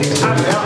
Até